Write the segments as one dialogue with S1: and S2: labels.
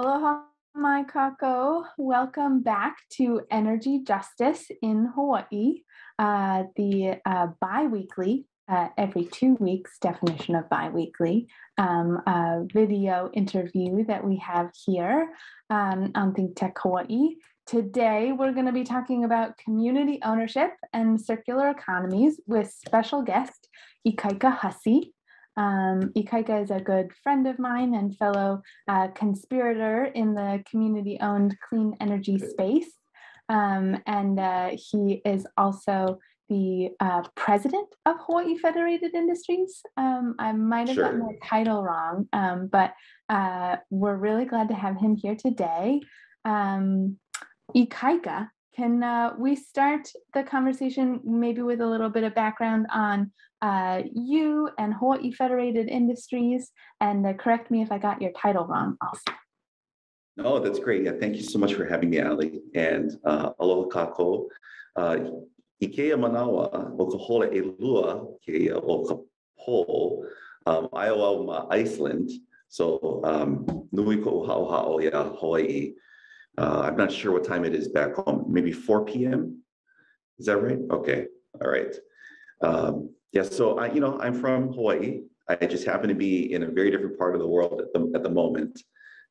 S1: Aloha, mai kakou. Welcome back to Energy Justice in Hawaii, uh, the uh, bi weekly, uh, every two weeks definition of bi weekly um, video interview that we have here um, on Think Tech Hawaii. Today, we're going to be talking about community ownership and circular economies with special guest Ikaika Hussey. Um, Ikaika is a good friend of mine and fellow uh, conspirator in the community owned clean energy space. Um, and uh, he is also the uh, president of Hawaii Federated Industries. Um, I might have sure. gotten the title wrong, um, but uh, we're really glad to have him here today. Um, Ikaika, can uh, we start the conversation maybe with a little bit of background on uh, you and Hawaii Federated Industries, and uh, correct me if I got your title wrong also.
S2: No, that's great. Yeah, thank you so much for having me, Ali. And uh, aloha kakou. Uh, Ikea manawa o ka hola lua ke o ka po um, Iowa, Iceland. So um, nui ko hao hao ya Hawaii. Uh, I'm not sure what time it is back home. Maybe 4 p.m. Is that right? Okay. All right. Um, Yes, so I, you know, I'm from Hawaii. I just happen to be in a very different part of the world at the, at the moment.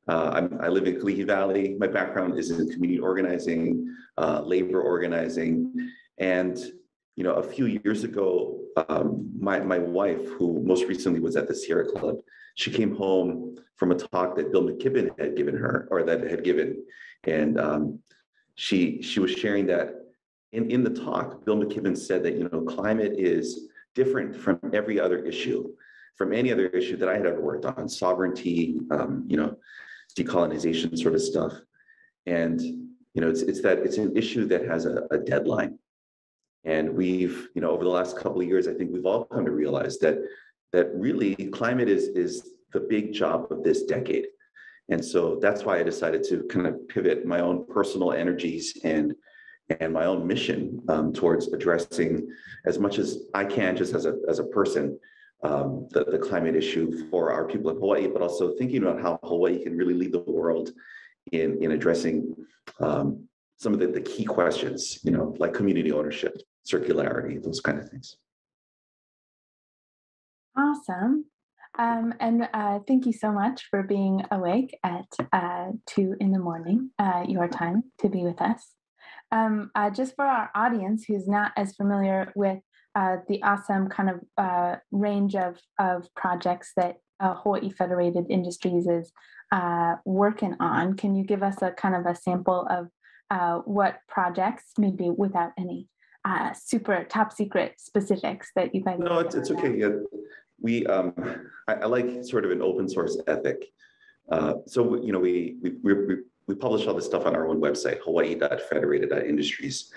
S2: Uh, i live in Kalihi Valley. My background is in community organizing, uh, labor organizing, and you know, a few years ago, um, my my wife, who most recently was at the Sierra Club, she came home from a talk that Bill McKibben had given her, or that had given, and um, she she was sharing that in in the talk, Bill McKibben said that you know climate is different from every other issue, from any other issue that I had ever worked on, sovereignty, um, you know, decolonization sort of stuff. And, you know, it's, it's that it's an issue that has a, a deadline. And we've, you know, over the last couple of years, I think we've all come to realize that that really climate is is the big job of this decade. And so that's why I decided to kind of pivot my own personal energies and and my own mission um, towards addressing as much as I can, just as a, as a person, um, the, the climate issue for our people in Hawaii, but also thinking about how Hawaii can really lead the world in, in addressing um, some of the, the key questions, you know, like community ownership, circularity, those kind of things.
S1: Awesome. Um, and uh, thank you so much for being awake at uh, two in the morning, uh, your time, to be with us. Um, uh, just for our audience who's not as familiar with uh, the awesome kind of uh, range of, of projects that uh, Hawaii Federated Industries is uh, working on, can you give us a kind of a sample of uh, what projects, maybe without any super top secret specifics that you guys?
S2: No, it's, it's okay. Yeah. We, um, I, I, like sort of an open source ethic. so, you know, we, we, we we publish all this stuff on our own website, hawaii.federated.industries.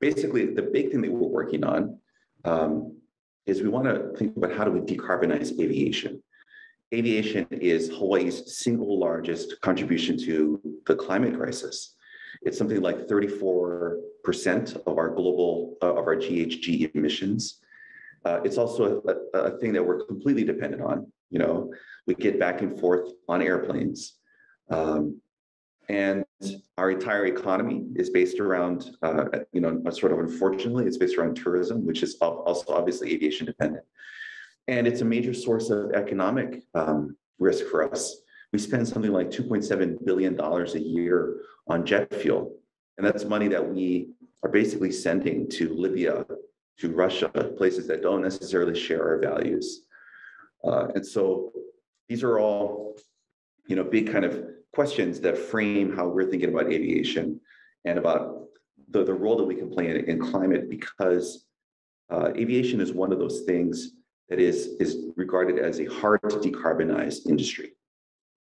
S2: Basically, the big thing that we're working on um, is we want to think about how do we decarbonize aviation. Aviation is Hawaii's single largest contribution to the climate crisis. It's something like 34% of our global, uh, of our GHG emissions. Uh, it's also a, a, thing that we're completely dependent on. You know, we get back and forth on airplanes. Um, and our entire economy is based around, uh, you know, sort of unfortunately, it's based around tourism, which is also obviously aviation dependent. And it's a major source of economic um, risk for us. We spend something like $2.7 billion a year on jet fuel. And that's money that we are basically sending to Libya, to Russia, places that don't necessarily share our values. Uh, and so these are all, you know, big kind of questions that frame how we're thinking about aviation and about the, the role that we can play in, in climate because uh, aviation is one of those things that is, is regarded as a hard to decarbonize industry.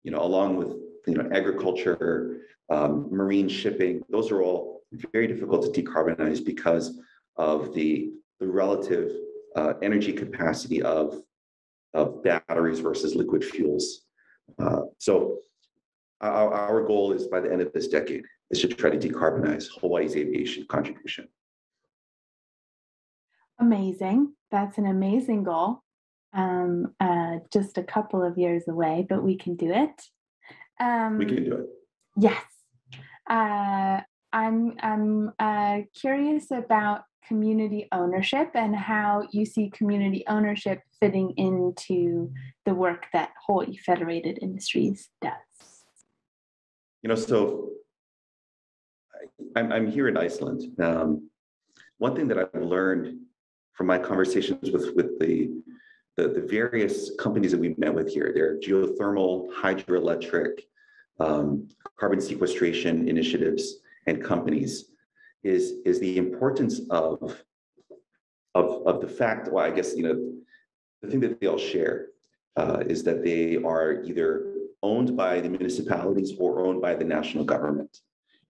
S2: You know, along with you know agriculture, um, marine shipping, those are all very difficult to decarbonize because of the, the relative uh, energy capacity of, of batteries versus liquid fuels. Uh, so our, our goal is by the end of this decade is to try to decarbonize Hawaii's aviation contribution.
S1: Amazing. That's an amazing goal. Um, uh, just a couple of years away, but we can do it. Um,
S2: We can do it.
S1: Yes. Uh, I'm I'm uh, curious about community ownership and how you see community ownership fitting into the work that Hawaii Federated Industries does.
S2: You know, so I'm, I'm here in Iceland. Um, one thing that I've learned from my conversations with, with the, the, the various companies that we've met with here, they're geothermal, hydroelectric, um, carbon sequestration initiatives and companies, is, is the importance of, of, of the fact, well, I guess, you know, the thing that they all share uh, is that they are either owned by the municipalities or owned by the national government.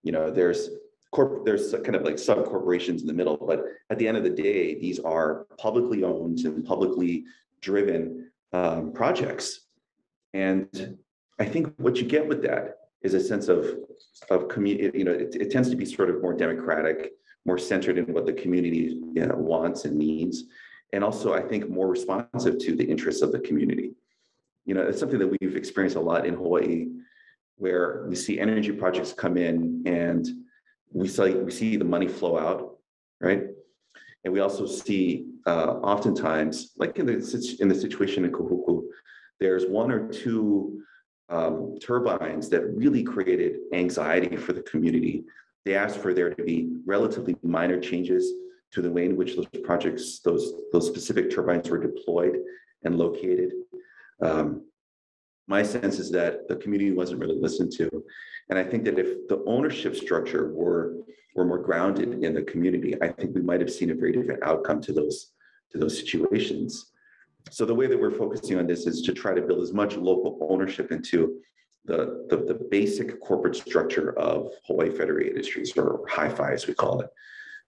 S2: You know, there's corp, there's kind of like sub corporations in the middle, but at the end of the day, these are publicly owned and publicly driven um, projects. And I think what you get with that is a sense of of community. You know, it, it tends to be sort of more democratic, more centered in what the community you know, wants and needs, and also I think more responsive to the interests of the community. You know, it's something that we've experienced a lot in Hawaii, where we see energy projects come in and we see we see the money flow out, right? And we also see uh, oftentimes, like in the in the situation in Kahuku, there's one or two um, turbines that really created anxiety for the community. They asked for there to be relatively minor changes to the way in which those projects, those those specific turbines were deployed and located. Um, my sense is that the community wasn't really listened to. And I think that if the ownership structure were, were more grounded in the community, I think we might have seen a very different outcome to those, to those situations. So the way that we're focusing on this is to try to build as much local ownership into the, the, the basic corporate structure of Hawaii Federated Industries, or HIFI as we call it.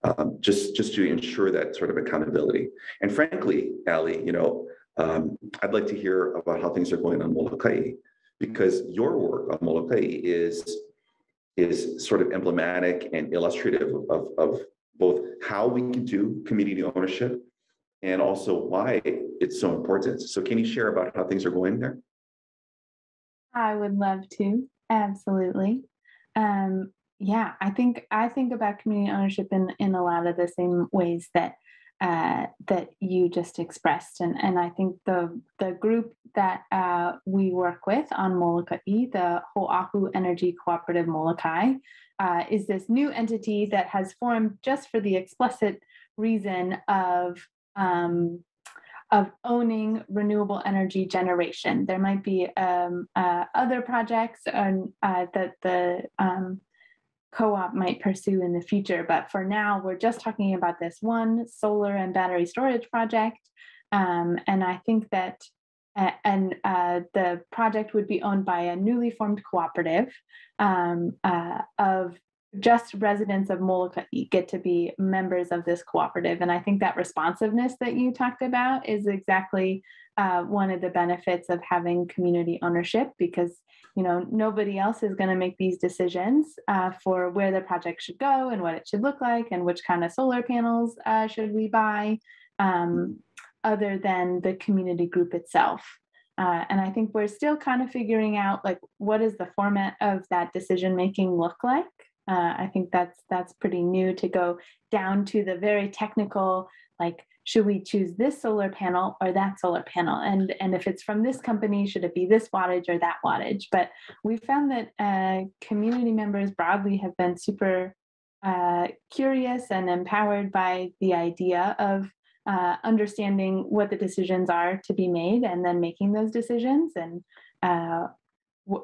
S2: Um, just, just to ensure that sort of accountability. And frankly, Ali, you know, um, I'd like to hear about how things are going on Molokai, because your work on Molokai is is sort of emblematic and illustrative of, of both how we can do community ownership and also why it's so important. So can you share about how things are going there?
S1: I would love to. Absolutely. Um, yeah, I think I think about community ownership in in a lot of the same ways that uh, that you just expressed. And, and I think the, the group that uh, we work with on Molokai, the Ho'ahu Energy Cooperative Molokai, uh, is this new entity that has formed just for the explicit reason of um, of owning renewable energy generation. There might be um, uh, other projects uh, that the um, co-op might pursue in the future. But for now, we're just talking about this one solar and battery storage project. Um, and I think that uh, and uh, the project would be owned by a newly formed cooperative um, uh, of just residents of Molokai get to be members of this cooperative. And I think that responsiveness that you talked about is exactly uh, one of the benefits of having community ownership because you know nobody else is going to make these decisions uh, for where the project should go and what it should look like and which kind of solar panels uh, should we buy um, other than the community group itself uh, and i think we're still kind of figuring out like what does the format of that decision making look like uh, i think that's that's pretty new to go down to the very technical like should we choose this solar panel or that solar panel? And and if it's from this company should it be this wattage or that wattage? But we found that uh, community members broadly have been super uh, curious and empowered by the idea of uh, understanding what the decisions are to be made and then making those decisions. And uh,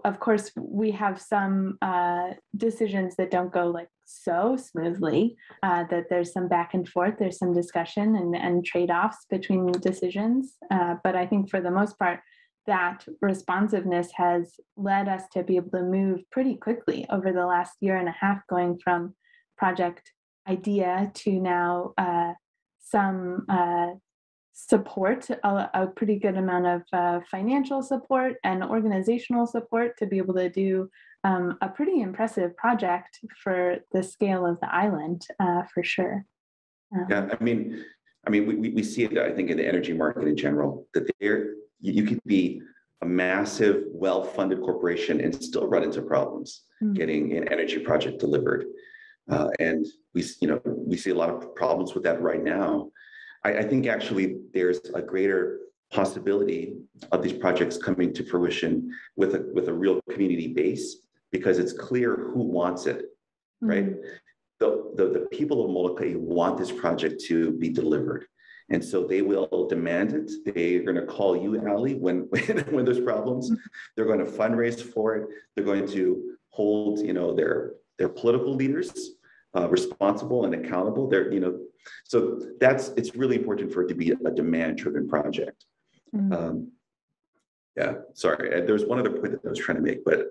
S1: of course, we have some uh, decisions that don't go like so smoothly, uh, that there's some back and forth, there's some discussion and, and trade offs between decisions. Uh, but I think for the most part, that responsiveness has led us to be able to move pretty quickly over the last year and a half, going from project idea to now uh, some uh, support, a, a, pretty good amount of uh, financial support and organizational support to be able to do um, a pretty impressive project for the scale of the island, uh, for sure.
S2: Um, yeah, I mean, I mean, we, we see it, I think, in the energy market in general, that there you, could be a massive, well-funded corporation and still run into problems
S1: Mm.
S2: getting an energy project delivered. Uh, and we, you know, we see a lot of problems with that right now. I, I think actually there's a greater possibility of these projects coming to fruition with a, with a real community base because it's clear who wants it, right?
S1: Mm.
S2: The, the, the people of Molokai want this project to be delivered. And so they will demand it. They're going to call you, Ali, when, when, when there's problems. They're going to fundraise for it. They're going to hold, you know, their, their political leaders uh, responsible and accountable. They're, you know, so that's, it's really important for it to be a demand-driven project.
S1: Mm.
S2: Um, yeah, sorry, there was one other point that I was trying to make, but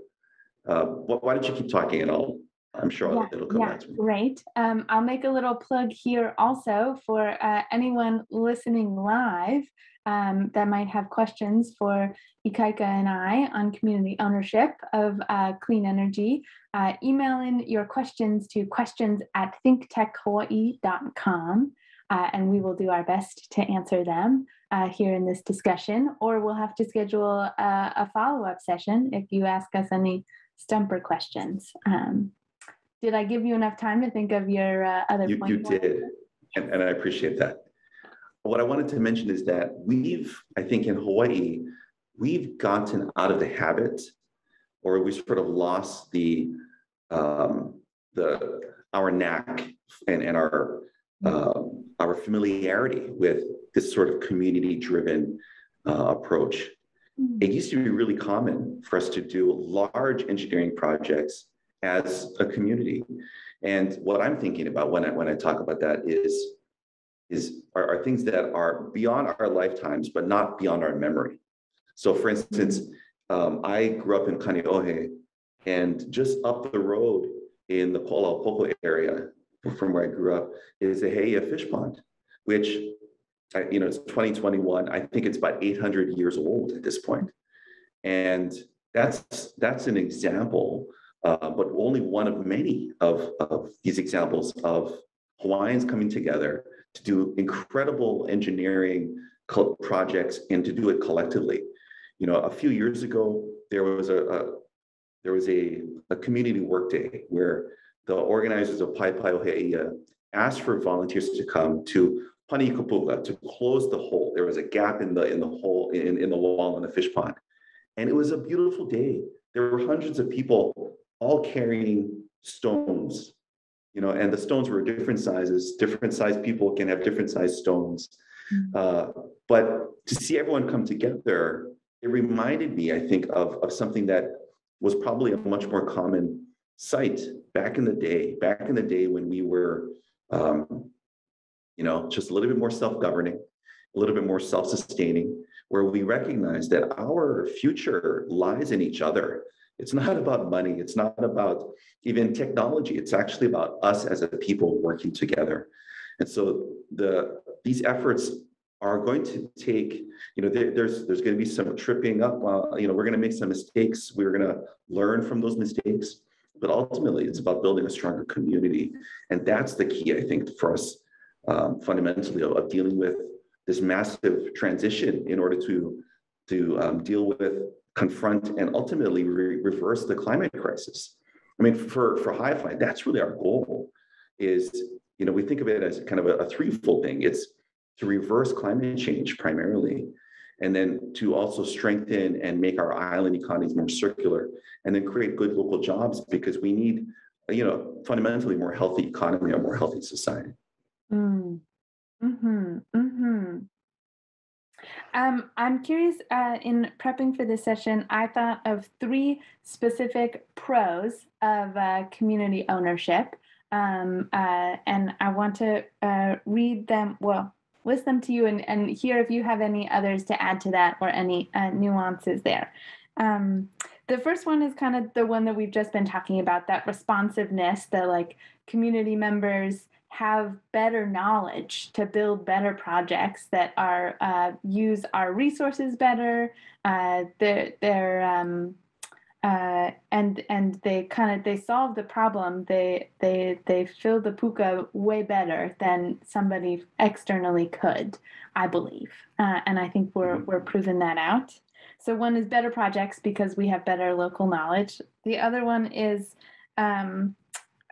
S2: uh, why don't you keep talking and I'll, I'm sure
S1: Yeah,
S2: it'll come
S1: yeah,
S2: back to me.
S1: Great. Um, I'll make a little plug here also for uh, anyone listening live um, that might have questions for Ikaika and I on community ownership of uh, clean energy. Uh, email in your questions to questions at thinktechhawaii.com uh, and we will do our best to answer them uh, here in this discussion, or we'll have to schedule a, a follow-up session if you ask us any stumper questions. Um, did I give you enough time to think of your uh, other
S2: You,
S1: point?
S2: you did, and, and I appreciate that. What I wanted to mention is that we've, I think in Hawaii, we've gotten out of the habit, or we sort of lost the, um, the, our knack and, and our, um, our familiarity with this sort of community-driven uh, approach.
S1: Mm,
S2: It used to be really common for us to do large engineering projects as a community. And what I'm thinking about when I, when I talk about that is, is are, are things that are beyond our lifetimes, but not beyond our memory. So for instance, um, I grew up in Kaneohe and just up the road in the Kuala area from where I grew up is a He'eia fish pond, which you know, it's 2021. I think it's about 800 years old at this point. And that's, that's an example, uh, but only one of many of, of these examples of Hawaiians coming together to do incredible engineering co- projects and to do it collectively. You know, a few years ago, there was a, a there was a, a community workday where the organizers of Paepae o He'eia asked for volunteers to come to Panikapuka to close the hole. There was a gap in the in the hole in, in the wall in the fish pond. And it was a beautiful day. There were hundreds of people all carrying stones, you know, and the stones were different sizes, different sized people can have different sized stones.
S1: Mm.
S2: Uh, but to see everyone come together, it reminded me, I think, of, of something that was probably a much more common sight back in the day, back in the day when we were, um, you know, just a little bit more self-governing, a little bit more self-sustaining, where we recognize that our future lies in each other. It's not about money. It's not about even technology. It's actually about us as a people working together. And so the these efforts are going to take, you know, there, there's there's going to be some tripping up. Uh, you know, we're going to make some mistakes. We're going to learn from those mistakes. But ultimately, it's about building a stronger community, and that's the key, I think, for us um, fundamentally of, dealing with this massive transition in order to to um, deal with, confront, and ultimately re- reverse the climate crisis. I mean, for for HiFi, that's really our goal. Is you know we think of it as kind of a, a threefold thing. It's to reverse climate change primarily, and then to also strengthen and make our island economies more circular, and then create good local jobs because we need, you know, fundamentally more healthy economy, a more healthy society.
S1: Mm. Mm-hmm. Um, I'm curious, uh, in prepping for this session, I thought of three specific pros of uh, community ownership. Um, uh, and I want to uh, read them, well, list them to you and, and hear if you have any others to add to that or any uh, nuances there. Um, the first one is kind of the one that we've just been talking about that responsiveness, the like community members have better knowledge to build better projects that are uh, use our resources better. Uh, they're, they're um, uh, and and they kind of they solve the problem. They they they fill the puka way better than somebody externally could, I believe, uh, and I think we're we're proving that out. So one is better projects because we have better local knowledge. The other one is um,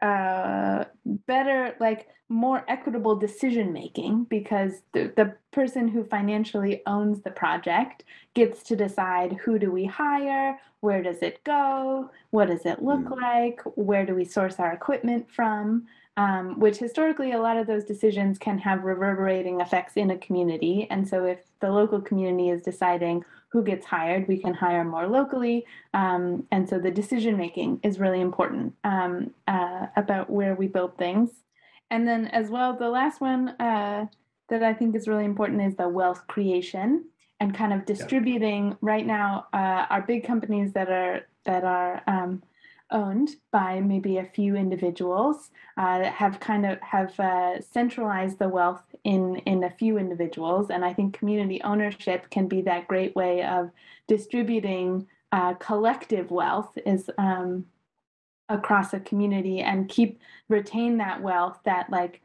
S1: uh, better, like more equitable decision making because the, the person who financially owns the project gets to decide who do we hire, where does it go, what does it look
S2: Mm.
S1: like, where do we source our equipment from, um, which historically a lot of those decisions can have reverberating effects in a community. And so if the local community is deciding who gets hired, we can hire more locally. Um, and so the decision making is really important um, uh, about where we build things. And then, as well, the last one uh, that I think is really important is the wealth creation and kind of distributing. Right now, uh, our big companies that are that are um, owned by maybe a few individuals uh, have kind of have uh, centralized the wealth in in a few individuals, and I think community ownership can be that great way of distributing uh, collective wealth. Is um, across a community and keep retain that wealth that like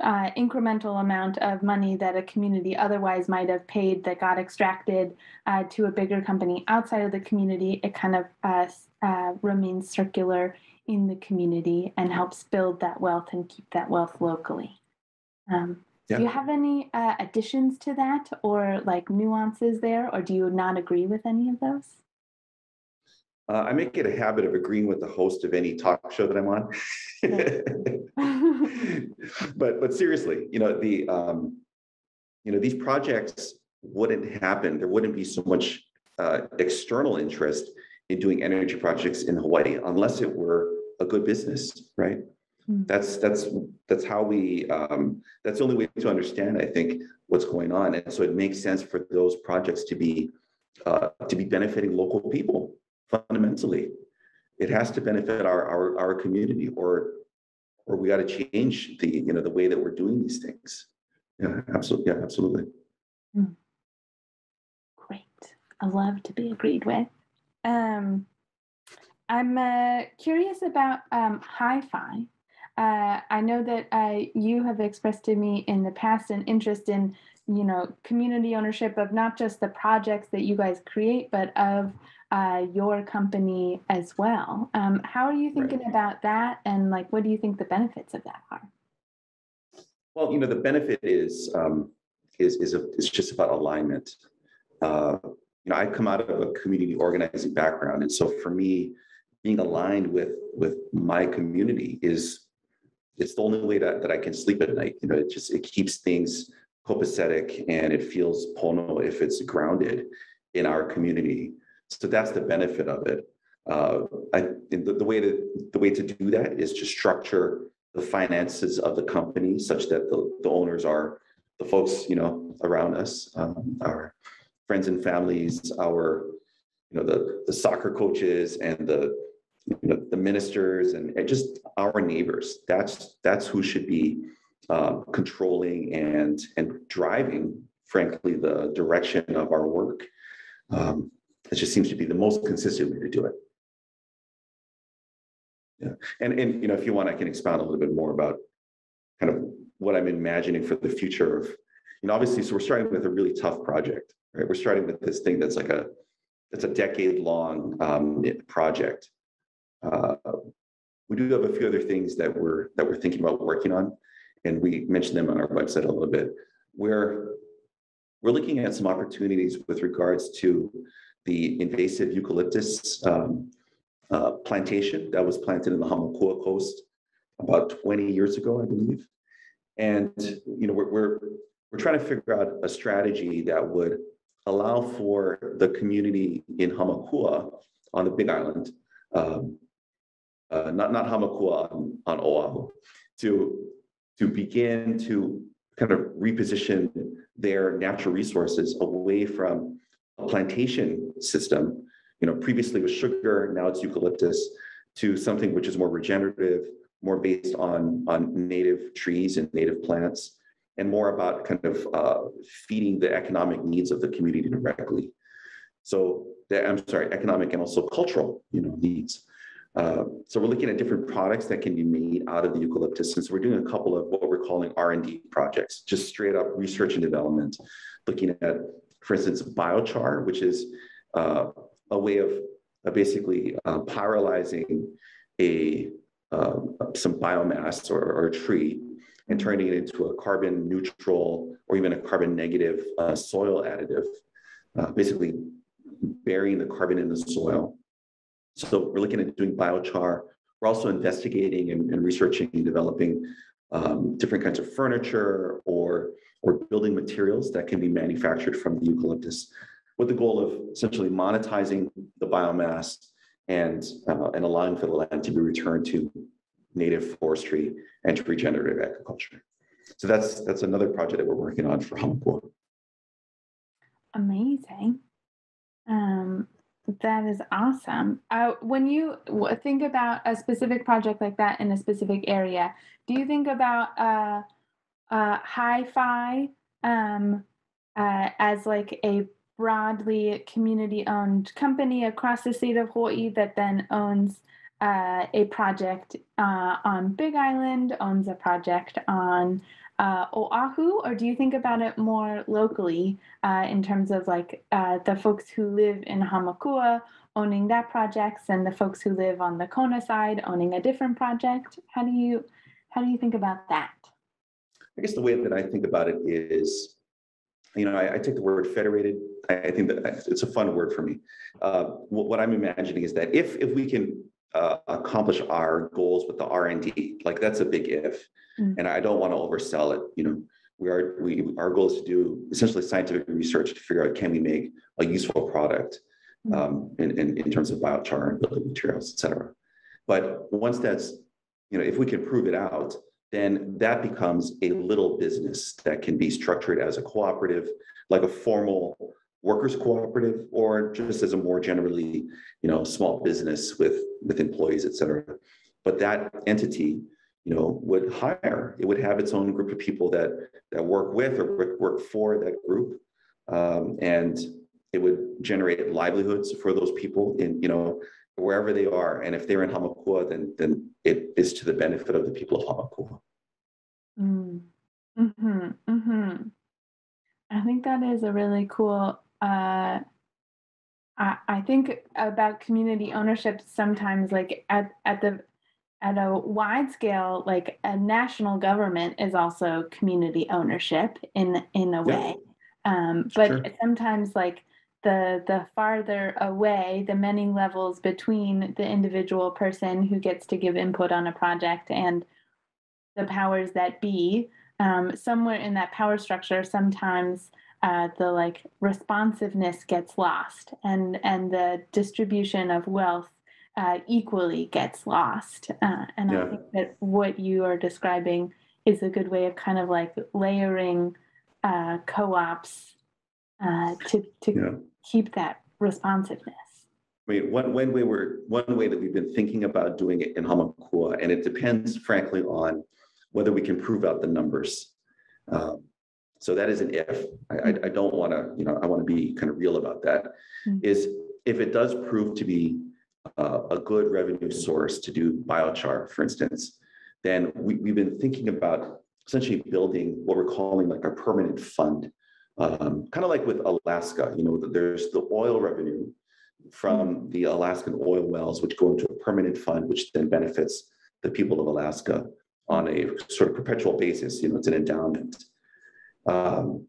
S1: uh, incremental amount of money that a community otherwise might have paid that got extracted uh, to a bigger company outside of the community it kind of uh, uh, remains circular in the community and helps build that wealth and keep that wealth locally um,
S2: Yeah.
S1: do you have any uh, additions to that or like nuances there or do you not agree with any of those
S2: Uh, I make it a habit of agreeing with the host of any talk show that I'm on. but but seriously, you know the um, you know these projects wouldn't happen. There wouldn't be so much uh, external interest in doing energy projects in Hawaii unless it were a good business, right?
S1: Hmm.
S2: That's that's that's how we. Um, that's the only way to understand. I think what's going on, and so it makes sense for those projects to be uh, to be benefiting local people fundamentally. It has to benefit our our our community, or or we got to change the you know the way that we're doing these things. Yeah, absolutely. Yeah, absolutely.
S1: Great. I love to be agreed with. Um, I'm uh, curious about um, hi-fi. Uh, I know that uh, you have expressed to me in the past an interest in, you know, community ownership of not just the projects that you guys create, but of uh, your company as well. Um, how are you
S2: Right.
S1: thinking about that, and like, what do you think the benefits of that are?
S2: Well, you know, the benefit is um, is is a, is just about alignment. Uh, you know, I come out of a community organizing background, and so for me, being aligned with with my community is it's the only way that, that I can sleep at night. You know, it just it keeps things copacetic and it feels pono if it's grounded in our community. So that's the benefit of it. Uh, I the, the way to the way to do that is to structure the finances of the company such that the, the owners are the folks you know around us, um, our friends and families, our you know the the soccer coaches and the you know the ministers and, just our neighbors. That's that's who should be um, controlling and and driving, frankly, the direction of our work. Um, it just seems to be the most consistent way to do it. Yeah, and and you know, if you want, I can expound a little bit more about kind of what I'm imagining for the future of, you know, obviously, so we're starting with a really tough project, right? We're starting with this thing that's like a, that's a decade long um, project. Uh, we do have a few other things that we're that we're thinking about working on, and we mentioned them on our website a little bit. Where we're looking at some opportunities with regards to the invasive eucalyptus um, uh, plantation that was planted in the Hamakua coast about 20 years ago, I believe. And you know, we're we're we're trying to figure out a strategy that would allow for the community in Hamakua on the Big Island, um, uh, not not Hamakua on, on Oahu, to to begin to kind of reposition their natural resources away from plantation system. You know, previously was sugar, now it's eucalyptus, to something which is more regenerative, more based on on native trees and native plants, and more about kind of uh, feeding the economic needs of the community directly. So, the, I'm sorry, economic and also cultural, you know, needs. Uh, so we're looking at different products that can be made out of the eucalyptus. And so we're doing a couple of what we're calling R&D projects, just straight up research and development, looking at for instance, biochar, which is uh, a way of uh, basically uh, pyrolyzing a um, some biomass or, or, a tree and turning it into a carbon neutral or even a carbon negative uh, soil additive, uh, basically burying the carbon in the soil. So we're looking at doing biochar. We're also investigating and, and researching and developing um, different kinds of furniture or, or building materials that can be manufactured from the eucalyptus with the goal of essentially monetizing the biomass and, uh, and allowing for the land to be returned to native forestry and to regenerative agriculture. So that's that's another project that we're working on for Hamakua.
S1: Amazing. Um, that is awesome. Uh, when you think about a specific project like that in a specific area, do you think about uh, uh, hi-fi um, uh, as like a broadly community-owned company across the state of Hawaii that then owns uh, a project uh, on Big Island, owns a project on uh, Oahu, or do you think about it more locally uh, in terms of like the folks who live in Hamakua owning that project and the folks who live on the Kona side owning a different project? How do you how do you think about that?
S2: I guess the way that I think about it is, you know, I, I take the word federated. I, I, think that it's a fun word for me. Uh, what, what I'm imagining is that if if we can uh, accomplish our goals with the R&D. Like that's a big if, mm. and I don't want to oversell it. You know, we are we our goal is to do essentially scientific research to figure out can we make a useful product mm. um, in, in, in terms of biochar and building materials, et cetera. But once that's you know, if we can prove it out, then that becomes a little business that can be structured as a cooperative, like a formal workers cooperative or just as a more generally you know small business with with employees et cetera. But that entity you know would hire it would have its own group of people that that work with or work for that group. Um, and it would generate livelihoods for those people in you know wherever they are and if they're in hamakua then then it is to the benefit of the people of hamakua
S1: mm. hmm hmm i think that is a really cool uh, I, I think about community ownership sometimes like at, at the at a wide scale like a national government is also community ownership in in a way um, but sure. sometimes like the the farther away the many levels between the individual person who gets to give input on a project and the powers that be um, somewhere in that power structure sometimes uh, the like responsiveness gets lost and and the distribution of wealth uh, equally gets lost uh, and yeah. i think that what you are describing is a good way of kind of like layering uh, co-ops uh, to to yeah. Keep that responsiveness
S2: I mean, one, one way we're one way that we've been thinking about doing it in Hamakua, and it depends, frankly, on whether we can prove out the numbers. Um, so that is an if. I, I, don't want to, you know, I want to be kind of real about that. Mm-hmm. Is if it does prove to be uh, a good revenue source to do biochar, for instance, then we, we've been thinking about essentially building what we're calling like a permanent fund, um, kind of like with Alaska. You know, there's the oil revenue from the Alaskan oil wells, which go into a permanent fund, which then benefits the people of Alaska on a sort of perpetual basis. You know, it's an endowment. Um,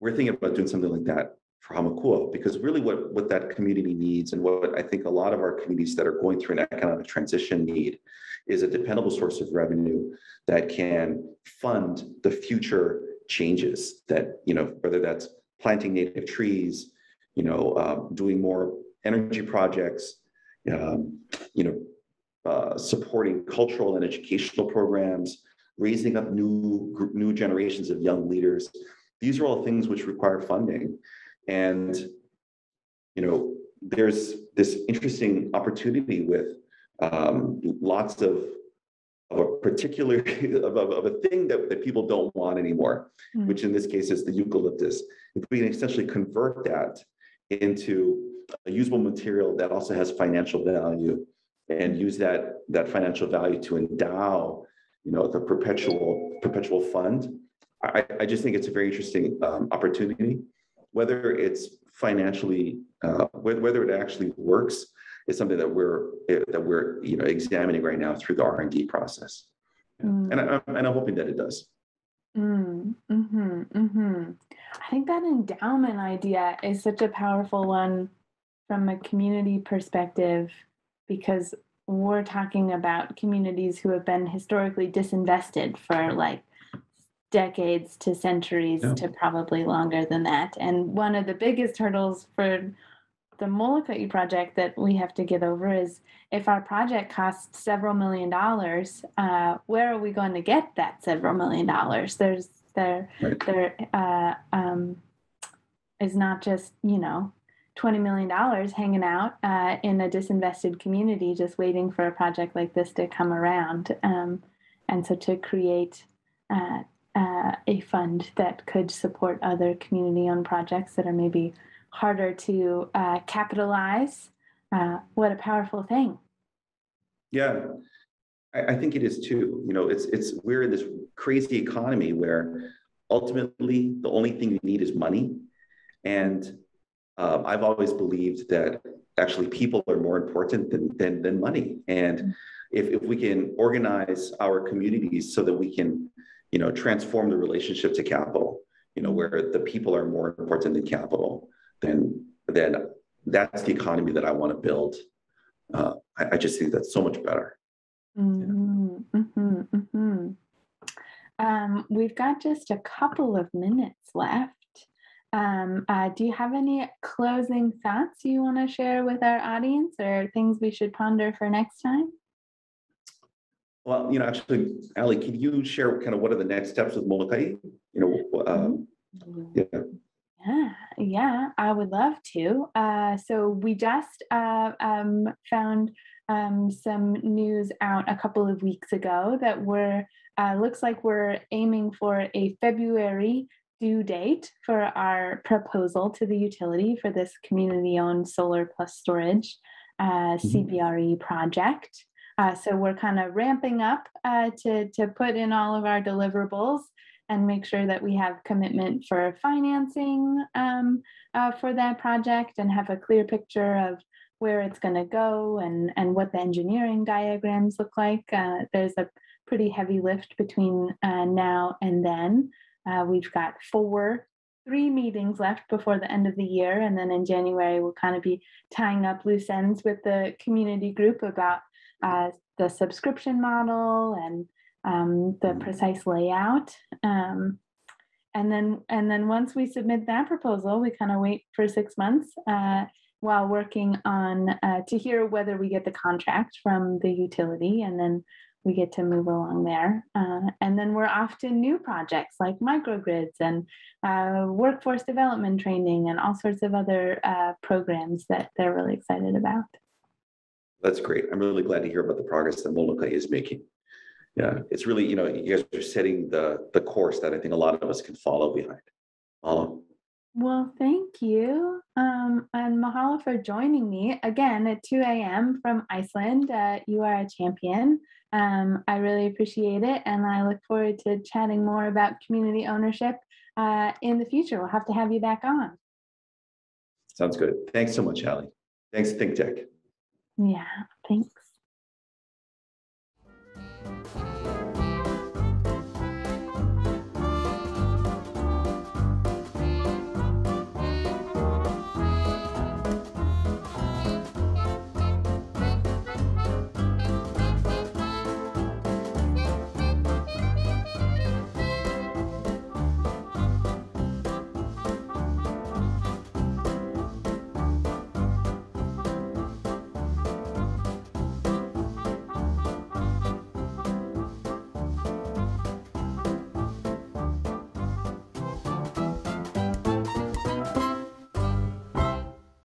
S2: we're thinking about doing something like that for Hamakua because really what, what that community needs and what I think a lot of our communities that are going through an economic transition need is a dependable source of revenue that can fund the future changes that, you know, whether that's planting native trees, you know, um, doing more energy projects, um, you know, uh, supporting cultural and educational programs, raising up new new generations of young leaders. These are all things which require funding, and you know there's this interesting opportunity with um, lots of of a particular of, of, of, a thing that, that people don't want anymore, mm. which in this case is the eucalyptus. If we can essentially convert that into a usable material that also has financial value and use that that financial value to endow you know, the perpetual perpetual fund. I, I just think it's a very interesting um, opportunity. whether it's financially, uh, whether, whether it actually works is something that we're, eh, that we're, you know, examining right now through the R and D process.
S1: Mm.
S2: And I, and I'm hoping that it does.
S1: Mm, hmm hmm I think that endowment idea is such a powerful one from a community perspective because we're talking about communities who have been historically disinvested for like decades to centuries
S2: Yeah.
S1: to probably longer than that. And one of the biggest hurdles for the Molokai project that we have to get over is if our project costs several million dollars, uh, where are we going to get that several million dollars? There's there
S2: Right.
S1: there uh, um, is not just you know twenty million dollars hanging out uh, in a disinvested community just waiting for a project like this to come around. Um, and so to create uh, uh, a fund that could support other community-owned projects that are maybe harder to uh, capitalize. Uh, what a powerful thing.
S2: Yeah, I, I think it is too. You know, it's, it's, we're in this crazy economy where ultimately the only thing you need is money. And um, I've always believed that actually people are more important than, than, than money. And if, if we can organize our communities so that we can, you know, transform the relationship to capital, you know, where the people are more important than capital, then, then that's the economy that I want to build. Uh, I, I just think that's so much better.
S1: Mhm, mhm, mhm. Um, we've got just a couple of minutes left. Um, uh, do you have any closing thoughts you want to share with our audience or things we should ponder for next time?
S2: Well, you know, actually, Ali, can you share kind of what are the next steps with Molokai? You know, um, yeah,
S1: Yeah, yeah, I would love to. Uh, so we just uh, um, found um, some news out a couple of weeks ago that we're uh, looks like we're aiming for a February due date for our proposal to the utility for this community-owned solar plus storage uh, CBRE project. Uh, so we're kind of ramping up uh, to to put in all of our deliverables and make sure that we have commitment for financing um, uh, for that project and have a clear picture of where it's going to go and, and what the engineering diagrams look like. Uh, there's a pretty heavy lift between uh, now and then. Uh, we've got four, three meetings left before the end of the year. And then in January, we'll kind of be tying up loose ends with the community group about uh, the subscription model and um, the precise layout. Um, and then and then once we submit that proposal, we kind of wait for six months uh, while working on uh, to hear whether we get the contract from the utility, and then we get to move along there. Uh, and then we're off to new projects like microgrids and uh, workforce development training and all sorts of other uh, programs that they're really excited about.
S2: that's great. I'm really glad to hear about the progress that Molokai is making. Yeah, it's really, you know, you guys are setting the, the course that I think a lot of us can follow behind. Follow.
S1: Well, thank you. Um, and mahalo for joining me again at 2 a.m. from Iceland. Uh, you are a champion. Um, I really appreciate it. And I look forward to chatting more about community ownership uh, in the future. We'll have to have you back on.
S2: Sounds good. Thanks so much, Ali. Thanks, Think Tech.
S1: Yeah, thanks.